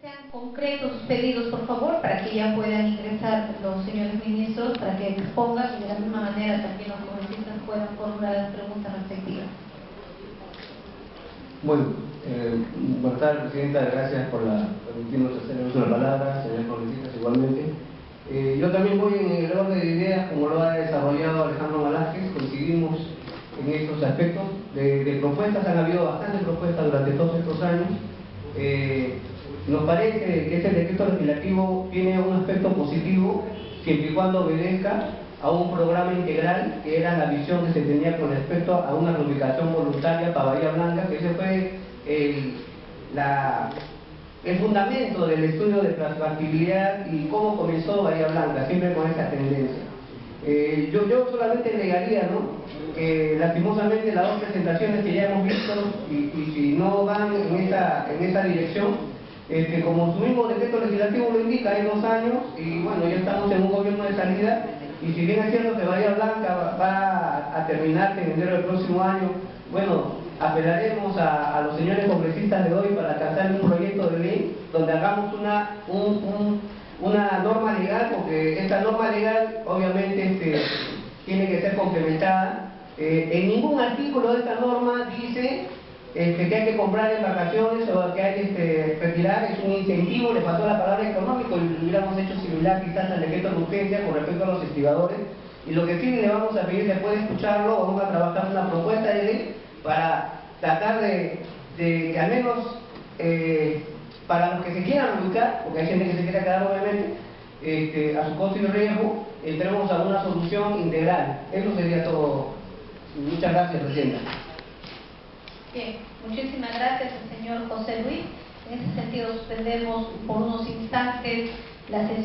sean concretos sus pedidos, por favor, para que ya puedan ingresar los señores ministros, para que expongan y de la misma manera también los congresistas puedan formular las preguntas respectivas. Bueno, eh, buenas tardes, Presidenta. Gracias por la, permitirnos hacer uso de la palabra, señor congresistas, igualmente. Eh, yo también voy en el orden de ideas, como lo ha desarrollado Alejandro Malázquez, coincidimos en estos aspectos. De, de propuestas, han habido bastantes propuestas durante todos estos años. Eh, nos parece que este decreto legislativo tiene un aspecto positivo siempre y cuando obedezca a un programa integral que era la visión que se tenía con respecto a una reubicación voluntaria para Bahía Blanca, que ese fue el, el fundamento del estudio de factibilidad y cómo comenzó Bahía Blanca, siempre con esa tendencia. Eh, yo, yo solamente agregaría ¿no? que lastimosamente las dos presentaciones que ya hemos visto y, y si no van en en esa dirección, este, como su mismo decreto legislativo lo indica, hay dos años y bueno, ya estamos en un gobierno de salida y si bien es cierto que Bahía Blanca va a terminar en enero del próximo año, bueno, apelaremos a, los señores congresistas de hoy para alcanzar un proyecto de ley donde hagamos una, una norma legal, porque esta norma legal obviamente este, tiene que ser complementada. Eh, en ningún artículo de esta norma dice este, que hay que comprar embarcaciones o que hay que este, retirar, es un incentivo, le faltó la palabra económico y lo hubiéramos hecho similar quizás al decreto de urgencia con respecto a los estibadores. Y lo que sí le vamos a pedir después de escucharlo, vamos a trabajar una propuesta de ley para tratar de, que al menos eh, para los que se quieran ubicar, porque hay gente que se quiere quedar obviamente, este, a su costo y riesgo, entremos a una solución integral. Eso sería todo. Muchas gracias, Presidenta. Bien, muchísimas gracias al señor José Luis. En ese sentido suspendemos por unos instantes la sesión.